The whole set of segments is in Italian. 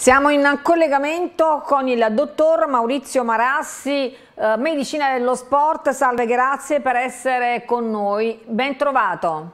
Siamo in collegamento con il dottor Maurizio Marassi, eh, Medicina dello Sport. Salve, grazie per essere con noi. Ben trovato.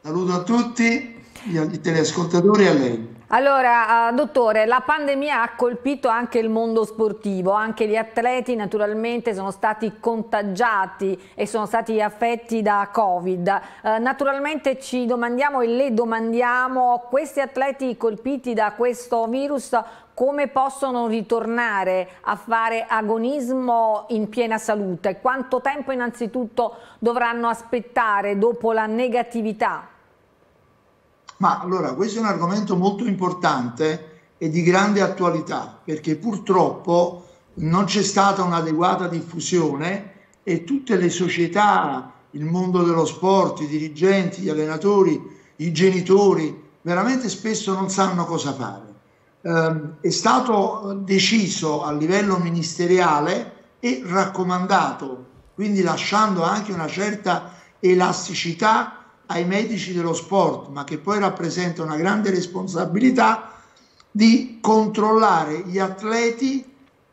Saluto a tutti, i telescoltatori e a lei. Allora, uh, dottore, la pandemia ha colpito anche il mondo sportivo, anche gli atleti naturalmente sono stati contagiati e sono stati affetti da Covid. Uh, naturalmente ci domandiamo e le domandiamo, questi atleti colpiti da questo virus come possono ritornare a fare agonismo in piena salute? Quanto tempo innanzitutto dovranno aspettare dopo la negatività? Ma allora, questo è un argomento molto importante e di grande attualità, perché purtroppo non c'è stata un'adeguata diffusione e tutte le società, il mondo dello sport, i dirigenti, gli allenatori, i genitori, veramente spesso non sanno cosa fare. Eh, è stato deciso a livello ministeriale e raccomandato, quindi lasciando anche una certa elasticità ai medici dello sport, ma che poi rappresenta una grande responsabilità di controllare gli atleti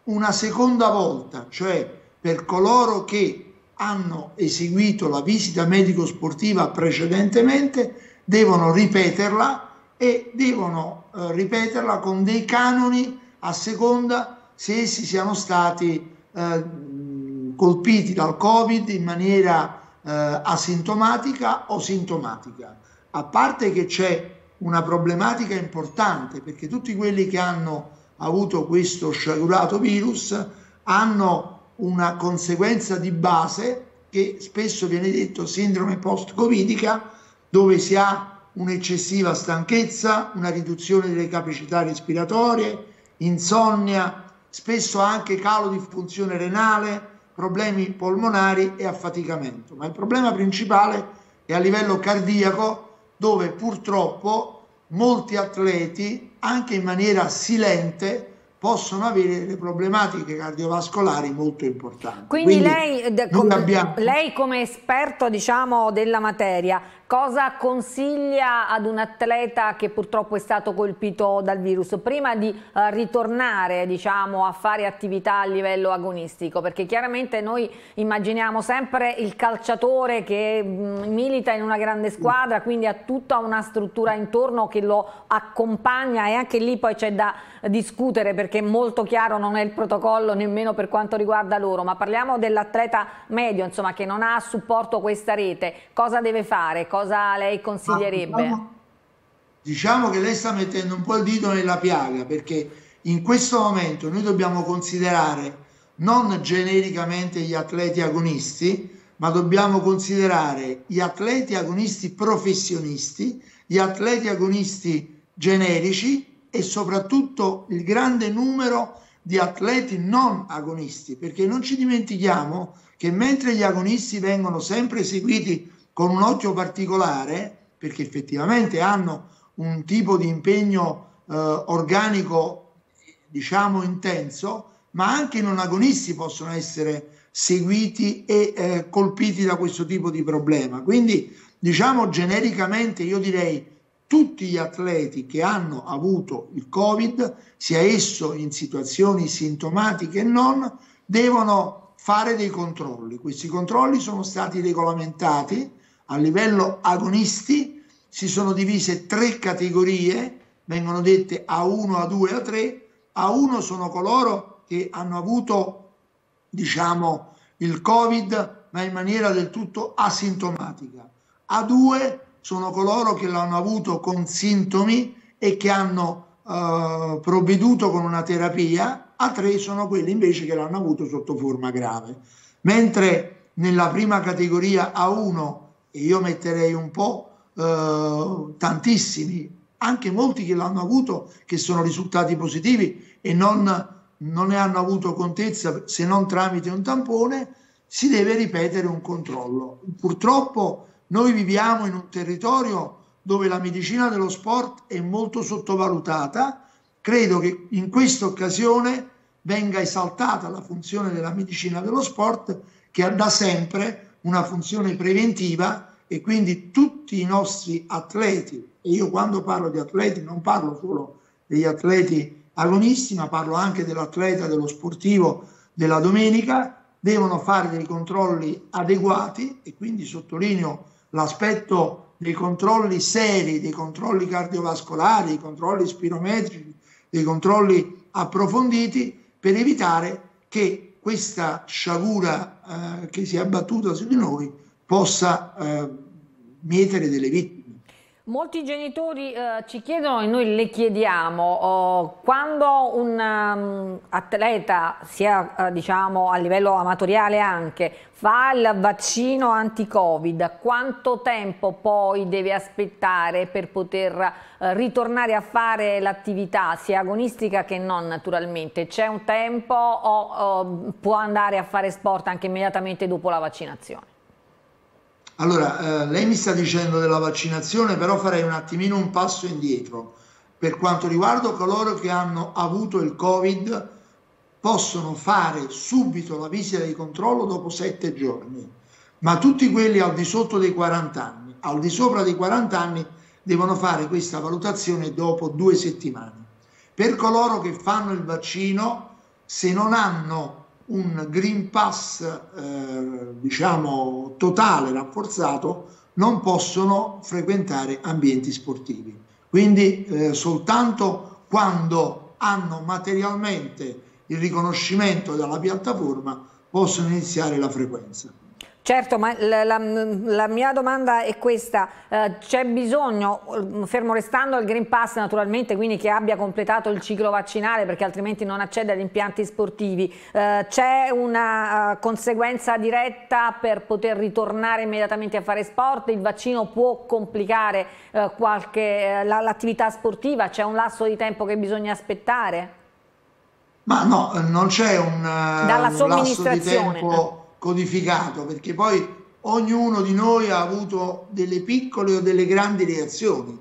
una seconda volta, cioè per coloro che hanno eseguito la visita medico-sportiva precedentemente devono ripeterla e devono eh, ripeterla con dei canoni a seconda se essi siano stati eh, colpiti dal Covid in maniera eh, asintomatica o sintomatica. A parte che c'è una problematica importante perché tutti quelli che hanno avuto questo sciagurato virus hanno una conseguenza di base che spesso viene detto sindrome post-covidica dove si ha un'eccessiva stanchezza, una riduzione delle capacità respiratorie, insonnia, spesso anche calo di funzione renale, problemi polmonari e affaticamento, ma il problema principale è a livello cardiaco dove purtroppo molti atleti, anche in maniera silente, possono avere delle problematiche cardiovascolari molto importanti. Quindi, Quindi lei, come, abbiamo... lei, come esperto diciamo, della materia, cosa consiglia ad un atleta che purtroppo è stato colpito dal virus prima di uh, ritornare diciamo, a fare attività a livello agonistico? Perché chiaramente noi immaginiamo sempre il calciatore che mm, milita in una grande squadra, quindi ha tutta una struttura intorno che lo accompagna e anche lì poi c'è da discutere perché molto chiaro non è il protocollo nemmeno per quanto riguarda loro, ma parliamo dell'atleta medio insomma, che non ha a supporto questa rete, cosa deve fare, cosa lei consiglierebbe? Diciamo, diciamo che lei sta mettendo un po' il dito nella piaga perché in questo momento noi dobbiamo considerare non genericamente gli atleti agonisti, ma dobbiamo considerare gli atleti agonisti professionisti, gli atleti agonisti generici e soprattutto il grande numero di atleti non agonisti, perché non ci dimentichiamo che mentre gli agonisti vengono sempre eseguiti con un occhio particolare, perché effettivamente hanno un tipo di impegno eh, organico, diciamo, intenso, ma anche i non agonisti possono essere seguiti e eh, colpiti da questo tipo di problema. Quindi, diciamo genericamente, io direi tutti gli atleti che hanno avuto il Covid, sia esso in situazioni sintomatiche e non, devono fare dei controlli. Questi controlli sono stati regolamentati a livello agonisti, si sono divise tre categorie, vengono dette A1, A2, A3. A1 sono coloro che hanno avuto, diciamo, il Covid, ma in maniera del tutto asintomatica. A2 sono coloro che l'hanno avuto con sintomi e che hanno eh, provveduto con una terapia, a tre sono quelli invece che l'hanno avuto sotto forma grave. Mentre nella prima categoria A1, e io metterei un po' eh, tantissimi, anche molti che l'hanno avuto, che sono risultati positivi e non, non ne hanno avuto contezza se non tramite un tampone, si deve ripetere un controllo. Purtroppo noi viviamo in un territorio dove la medicina dello sport è molto sottovalutata. Credo che in questa occasione venga esaltata la funzione della medicina dello sport che da sempre una funzione preventiva e quindi tutti i nostri atleti, e io quando parlo di atleti non parlo solo degli atleti agonisti, ma parlo anche dell'atleta, dello sportivo della domenica, devono fare dei controlli adeguati e quindi sottolineo l'aspetto dei controlli seri, dei controlli cardiovascolari, dei controlli spirometrici, dei controlli approfonditi per evitare che questa sciagura eh, che si è abbattuta su di noi possa eh, mietere delle vittime. Molti genitori eh, ci chiedono e noi le chiediamo oh, quando un um, atleta, sia uh, diciamo a livello amatoriale anche, fa il vaccino anti-covid, quanto tempo poi deve aspettare per poter uh, ritornare a fare l'attività sia agonistica che non naturalmente? C'è un tempo o, o può andare a fare sport anche immediatamente dopo la vaccinazione? Allora, eh, lei mi sta dicendo della vaccinazione, però farei un attimino un passo indietro. Per quanto riguarda coloro che hanno avuto il Covid, possono fare subito la visita di controllo dopo sette giorni, ma tutti quelli al di sotto dei 40 anni, al di sopra dei 40 anni, devono fare questa valutazione dopo due settimane. Per coloro che fanno il vaccino, se non hanno un Green Pass eh, diciamo totale, rafforzato, non possono frequentare ambienti sportivi. Quindi eh, soltanto quando hanno materialmente il riconoscimento dalla piattaforma possono iniziare la frequenza. Certo, ma la, la, la, mia domanda è questa, eh, c'è bisogno, fermo restando il Green Pass naturalmente, quindi che abbia completato il ciclo vaccinale perché altrimenti non accede agli impianti sportivi, eh, c'è una uh, conseguenza diretta per poter ritornare immediatamente a fare sport? Il vaccino può complicare uh, l'attività sportiva? C'è un lasso di tempo che bisogna aspettare? Ma no, non c'è un, Dalla un lasso di tempo codificato, perché poi ognuno di noi ha avuto delle piccole o delle grandi reazioni,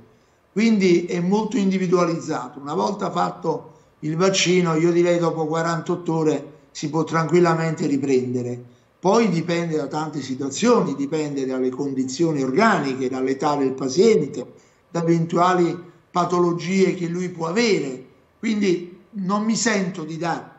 quindi è molto individualizzato. Una volta fatto il vaccino, io direi dopo 48 ore si può tranquillamente riprendere. Poi dipende da tante situazioni, dipende dalle condizioni organiche, dall'età del paziente, da eventuali patologie che lui può avere. Quindi non mi sento di dare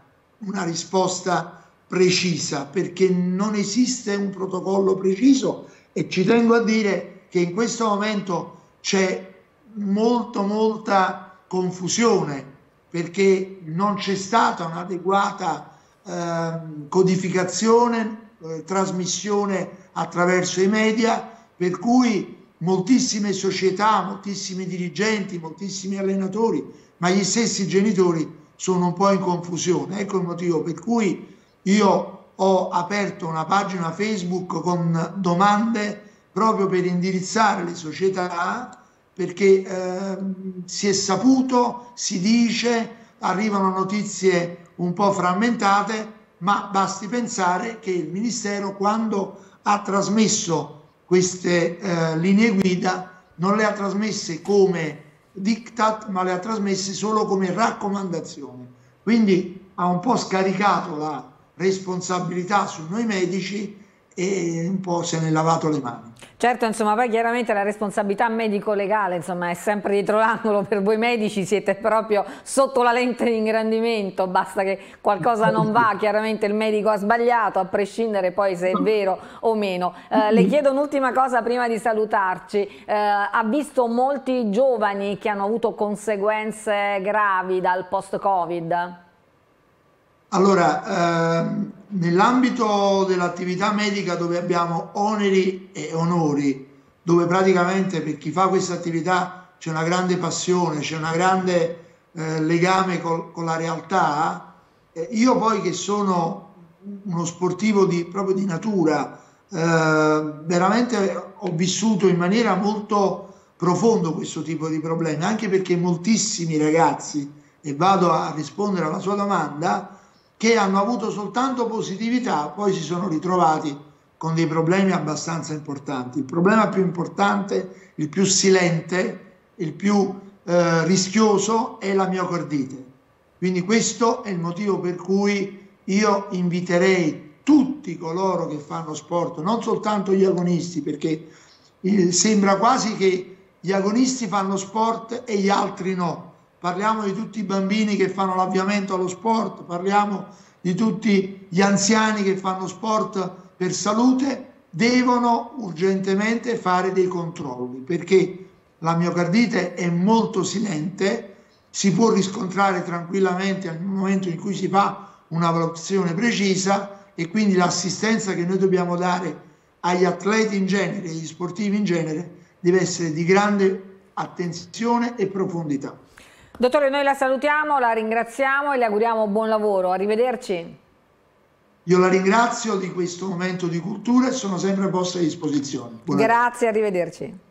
una risposta precisa perché non esiste un protocollo preciso e ci tengo a dire che in questo momento c'è molto molta confusione perché non c'è stata un'adeguata eh, codificazione, eh, trasmissione attraverso i media, per cui moltissime società, moltissimi dirigenti, moltissimi allenatori, ma gli stessi genitori sono un po' in confusione. Ecco il motivo per cui io ho aperto una pagina Facebook con domande proprio per indirizzare le società perché eh, si è saputo, si dice, arrivano notizie un po' frammentate, ma basti pensare che il Ministero quando ha trasmesso queste eh, linee guida non le ha trasmesse come diktat, ma le ha trasmesse solo come raccomandazione. Quindi ha un po' scaricato la responsabilità su noi medici e un po' se ne è lavato le mani. Certo, insomma, poi chiaramente la responsabilità medico-legale, insomma, è sempre dietro l'angolo per voi medici, siete proprio sotto la lente di ingrandimento, basta che qualcosa non va, chiaramente il medico ha sbagliato, a prescindere poi se è vero o meno. Eh, le chiedo un'ultima cosa prima di salutarci, eh, ha visto molti giovani che hanno avuto conseguenze gravi dal post-Covid? Allora, ehm, nell'ambito dell'attività medica dove abbiamo oneri e onori, dove praticamente per chi fa questa attività c'è una grande passione, c'è un grande eh, legame col, con la realtà, eh, io poi che sono uno sportivo di, proprio di natura, eh, veramente ho vissuto in maniera molto profonda questo tipo di problemi, anche perché moltissimi ragazzi, e vado a rispondere alla sua domanda, che hanno avuto soltanto positività, poi si sono ritrovati con dei problemi abbastanza importanti. Il problema più importante, il più silente, il più eh, rischioso è la miocardite. Quindi questo è il motivo per cui io inviterei tutti coloro che fanno sport, non soltanto gli agonisti, perché eh, sembra quasi che gli agonisti fanno sport e gli altri no parliamo di tutti i bambini che fanno l'avviamento allo sport, parliamo di tutti gli anziani che fanno sport per salute, devono urgentemente fare dei controlli perché la miocardite è molto silente, si può riscontrare tranquillamente nel momento in cui si fa una valutazione precisa e quindi l'assistenza che noi dobbiamo dare agli atleti in genere, agli sportivi in genere, deve essere di grande attenzione e profondità. Dottore, noi la salutiamo, la ringraziamo e le auguriamo buon lavoro. Arrivederci. Io la ringrazio di questo momento di cultura e sono sempre a vostra disposizione. Buona Grazie, arrivederci.